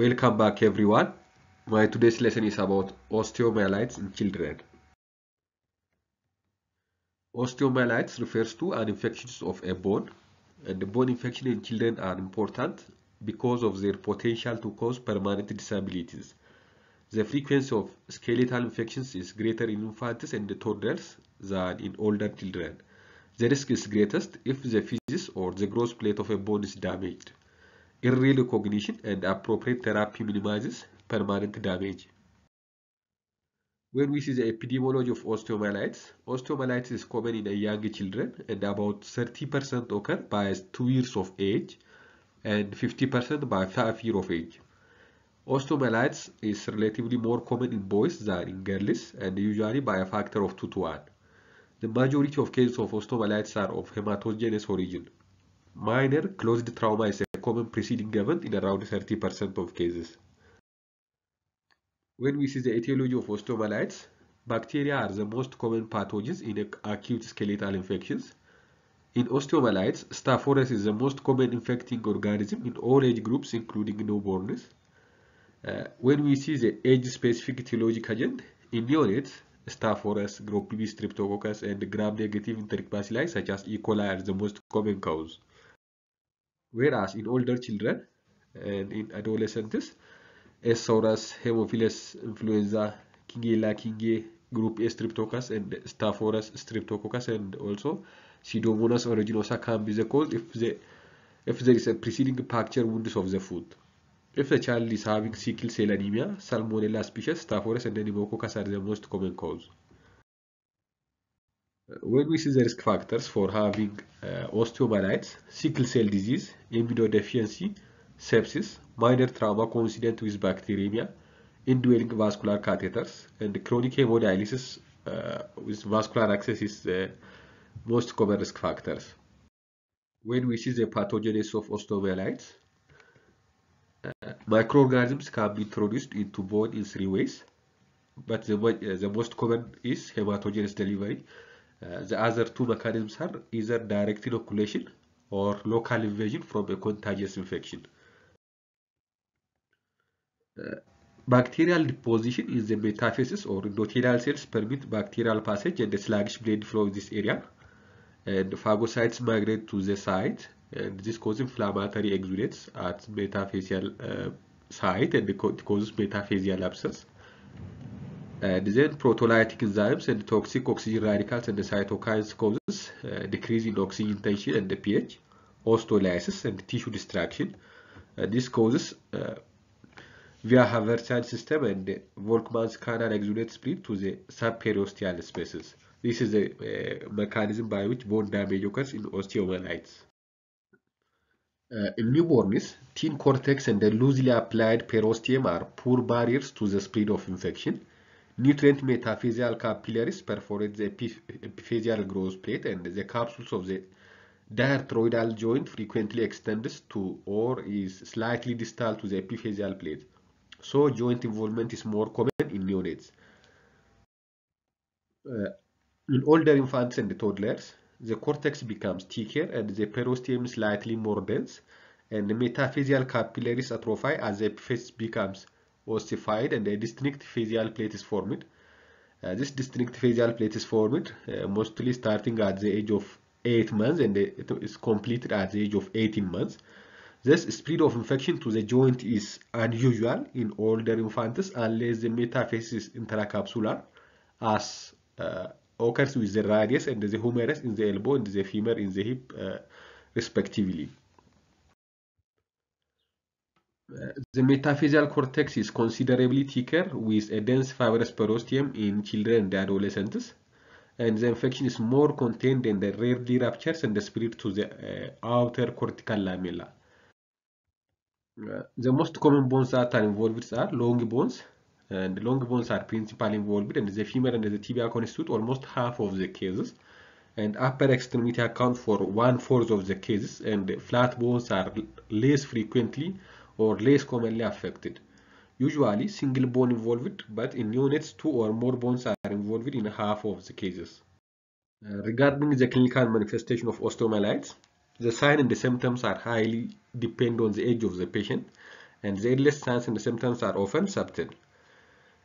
Welcome back everyone. My today's lesson is about osteomyelitis in children. Osteomyelitis refers to an infection of a bone and the bone infection in children are important because of their potential to cause permanent disabilities. The frequency of skeletal infections is greater in infants and toddlers than in older children. The risk is greatest if the physis or the growth plate of a bone is damaged. Early recognition and appropriate therapy minimizes permanent damage. When we see the epidemiology of osteomyelitis, osteomyelitis is common in young children and about 30% occur by 2 years of age and 50% by 5 years of age. Osteomyelitis is relatively more common in boys than in girls and usually by a factor of 2 to 1. The majority of cases of osteomyelitis are of hematogenous origin. Minor closed trauma is common preceding event in around 30% of cases. When we see the etiology of osteomyelitis, bacteria are the most common pathogens in acute skeletal infections. In osteomyelitis, Staph aureus is the most common infecting organism in all age groups including newborns. Uh, when we see the age-specific etiologic agent, in neonates, Staph aureus, Group B streptococcus, and gram-negative enteric bacilli such as E. coli are the most common cause. Whereas in older children and in adolescents, S. aureus, Haemophilus influenza, Kingella kingae, Group A streptococcus, and Staph aureus streptococcus, and also Pseudomonas aeruginosa can be the cause if, the, if there is a preceding puncture wounds of the foot. If the child is having sickle cell anemia, Salmonella species, Staph aureus, and Pneumococcus are the most common cause. When we see the risk factors for having uh, osteomyelitis, sickle cell disease, immunodeficiency, sepsis, minor trauma coincident with bacteremia, indwelling vascular catheters, and chronic hemodialysis uh, with vascular access is the most common risk factors. When we see the pathogenesis of osteomyelitis, uh, microorganisms can be introduced into bone in three ways, but the, uh, the most common is hematogenous delivery. The other two mechanisms are either direct inoculation or local invasion from a contiguous infection. Uh, bacterial deposition in the metaphysis or endothelial cells permit bacterial passage and a sluggish blood flow in this area. And phagocytes migrate to the site and this causes inflammatory exudates at metaphyseal uh, site and causes metaphyseal abscess. And then proteolytic enzymes and toxic oxygen radicals and the cytokines causes uh, decrease in oxygen tension and the pH, osteolysis and tissue destruction. Uh, this causes uh, via Haversian system and the Volkmann's canal exudate split to the subperiosteal spaces. This is the uh, mechanism by which bone damage occurs in osteomyelitis. Uh, in newborns, thin cortex and the loosely applied periosteum are poor barriers to the spread of infection. Nutrient metaphyseal capillaries perforate the epiphyseal growth plate and the capsules of the diarthrodial joint frequently extends to or is slightly distal to the epiphyseal plate. So joint involvement is more common in neonates. Uh, in older infants and toddlers, the cortex becomes thicker and the periosteum slightly more dense, and the metaphyseal capillaries atrophy as the epiphysis becomes ossified and a distinct physeal plate is formed. Uh, this distinct physeal plate is formed uh, mostly starting at the age of 8 months and it is completed at the age of 18 months. This spread of infection to the joint is unusual in older infants unless the metaphysis is intracapsular as uh, occurs with the radius and the humerus in the elbow and the femur in the hip uh, respectively. The metaphyseal cortex is considerably thicker with a dense fibrous periosteum in children and adolescents and the infection is more contained and rarely ruptures and spread to the uh, outer cortical lamella. Uh, the most common bones that are involved are long bones and long bones are principally involved and the femur and the tibia constitute almost half of the cases and upper extremity account for one-fourth of the cases and flat bones are less frequently or less commonly affected. Usually single bone involved but in neonates two or more bones are involved in half of the cases. Uh, regarding the clinical manifestation of osteomyelitis, the signs and the symptoms are highly depend on the age of the patient and the earliest signs and the symptoms are often subtle.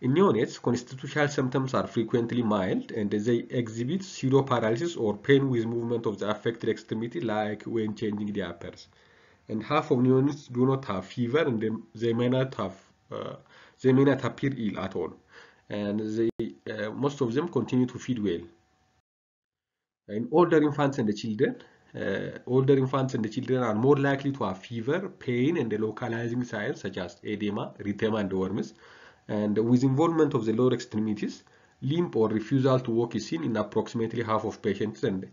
In neonates, constitutional symptoms are frequently mild and they exhibit pseudo-paralysis or pain with movement of the affected extremity like when changing diapers. And half of neonates do not have fever and they, they may not have uh, they may not appear ill at all. And they, uh, most of them continue to feed well. In older infants and the children, uh, older infants and the children are more likely to have fever, pain, and the localizing signs such as edema, erythema, and worms. And with involvement of the lower extremities, limp or refusal to walk is seen in approximately half of patients, and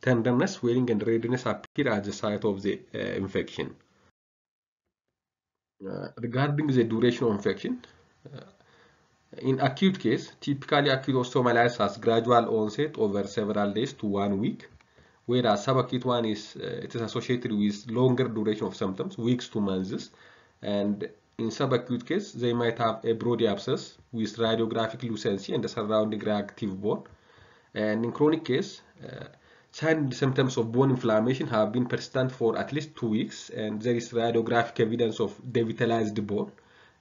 tenderness, swelling, and redness appear at the site of the uh, infection. Uh, regarding the duration of infection, uh, in acute case, typically acute osteomyelitis has gradual onset over several days to one week, whereas subacute one is uh, it is associated with longer duration of symptoms, weeks to months, and in subacute case, they might have a Brody abscess with radiographic lucency and the surrounding reactive bone. And in chronic case, uh, signs symptoms of bone inflammation have been persistent for at least two weeks, and there is radiographic evidence of devitalized bone,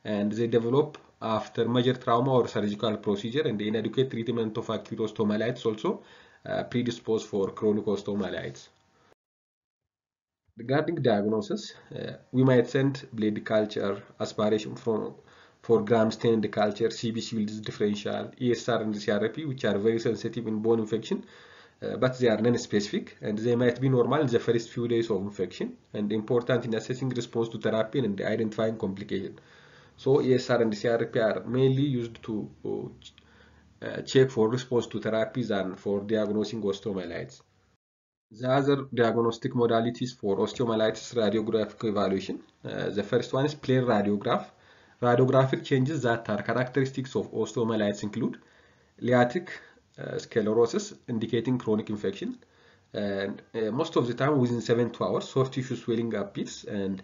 and they develop after major trauma or surgical procedure, and inadequate treatment of acute osteomyelitis also uh, predisposed for chronic osteomyelitis. Regarding diagnosis, uh, we might send blood culture aspiration from for gram stain culture, CBC Wills differential, ESR and CRP, which are very sensitive in bone infection, uh, but they are non-specific and they might be normal in the first few days of infection and important in assessing response to therapy and identifying complication. So ESR and CRP are mainly used to uh, check for response to therapies and for diagnosing osteomyelitis. The other diagnostic modalities for osteomyelitis radiographic evaluation. Uh, the first one is plain radiograph. Radiographic changes that are characteristics of osteomyelitis include uh, sclerosis indicating chronic infection. And uh, most of the time within 7 to hours soft tissue swelling appears. And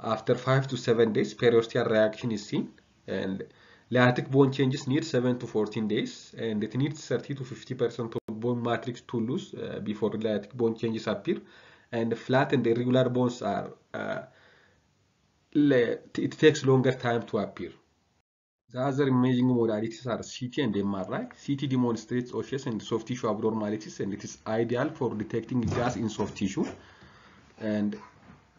after 5 to 7 days periosteal reaction is seen. And lytic bone changes need 7 to 14 days. And it needs 30 to 50 percent of bone matrix to lose uh, before lytic bone changes appear. And flat and irregular bones are uh, it takes longer time to appear the other imaging modalities are CT and MRI. CT demonstrates osseous and soft tissue abnormalities and it is ideal for detecting gas in soft tissue. And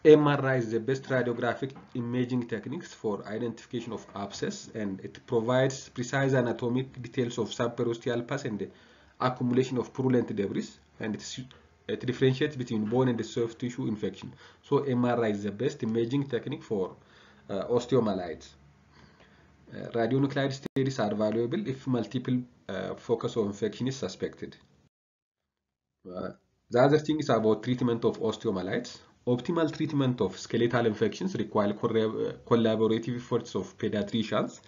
MRI is the best radiographic imaging techniques for identification of abscess and it provides precise anatomic details of subperiosteal pus and the accumulation of purulent debris and it, it differentiates between bone and the soft tissue infection. So MRI is the best imaging technique for uh, osteomyelitis. Uh, radionuclide studies are valuable if multiple uh, focus of infection is suspected. Uh, the other thing is about treatment of osteomyelitis. Optimal treatment of skeletal infections require collaborative efforts of pediatricians,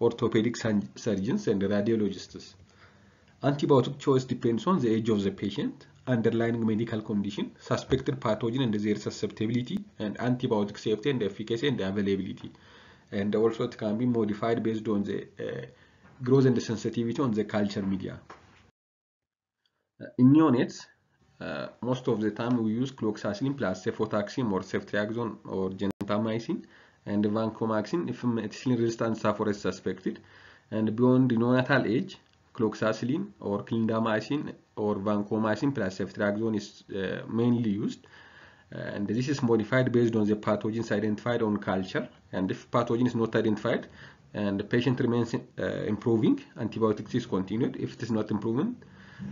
orthopedic surgeons, and radiologists. Antibiotic choice depends on the age of the patient, underlying medical condition, suspected pathogen and their susceptibility, and antibiotic safety and efficacy and availability and also it can be modified based on the uh, growth and the sensitivity on the culture media. In neonates, uh, most of the time we use cloxacillin plus cefotaxime or ceftriaxone or gentamicin and vancomycin if methicillin resistant staph is suspected. And beyond the neonatal age, cloxacillin or clindamycin or vancomycin plus ceftriaxone is uh, mainly used and this is modified based on the pathogens identified on culture and if pathogen is not identified and the patient remains uh, improving antibiotics is continued. If it is not improving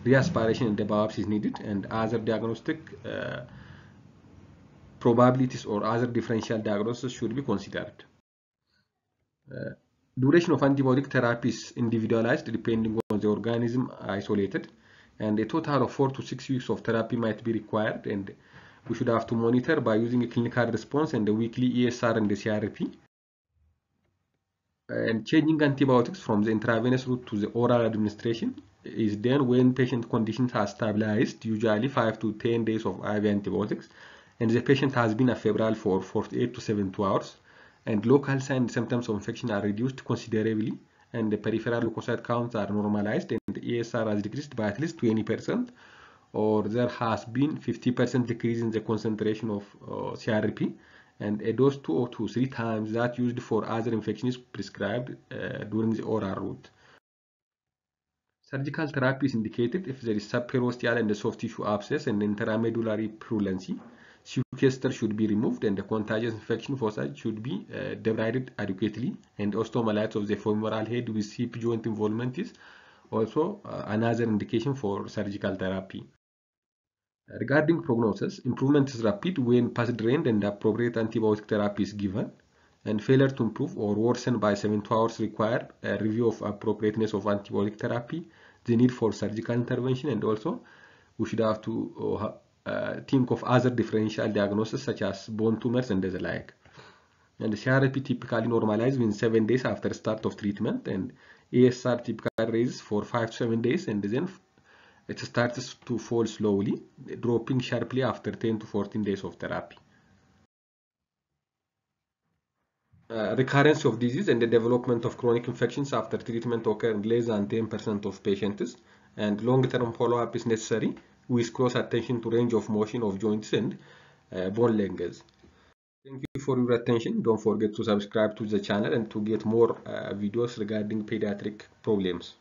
reaspiration and the biopsy is needed and other diagnostic uh, probabilities or other differential diagnosis should be considered. Uh, duration of antibiotic therapy is individualized depending on the organism isolated and a total of four to six weeks of therapy might be required and we should have to monitor by using a clinical response and the weekly ESR and the CRP. And changing antibiotics from the intravenous route to the oral administration is done when patient conditions are stabilized, usually 5 to 10 days of IV antibiotics, and the patient has been afebrile for 48 to 72 hours, and local signs symptoms of infection are reduced considerably, and the peripheral leukocyte counts are normalized, and the ESR has decreased by at least 20%, or there has been 50% decrease in the concentration of uh, CRP and a dose two or two three times that used for other infection is prescribed uh, during the oral route. Surgical therapy is indicated if there is subperiosteal and soft tissue abscess and intramedullary purulence. Sequester should be removed and the contiguous infection foci should be uh, adequately and osteomyelitis of the femoral head with hip joint involvement is also uh, another indication for surgical therapy. Regarding prognosis, improvement is rapid when pus drained and appropriate antibiotic therapy is given and failure to improve or worsen by 72 hours require a review of appropriateness of antibiotic therapy, the need for surgical intervention and also we should have to uh, uh, think of other differential diagnosis such as bone tumors and the like. And the CRP typically normalizes within 7 days after start of treatment and ESR typically raises for 5 to 7 days and then it starts to fall slowly, dropping sharply after 10 to 14 days of therapy. Uh, recurrence of disease and the development of chronic infections after treatment occur in less than 10% of patients and long-term follow-up is necessary with close attention to range of motion of joints and uh, bone lengths. Thank you for your attention. Don't forget to subscribe to the channel and to get more uh, videos regarding pediatric problems.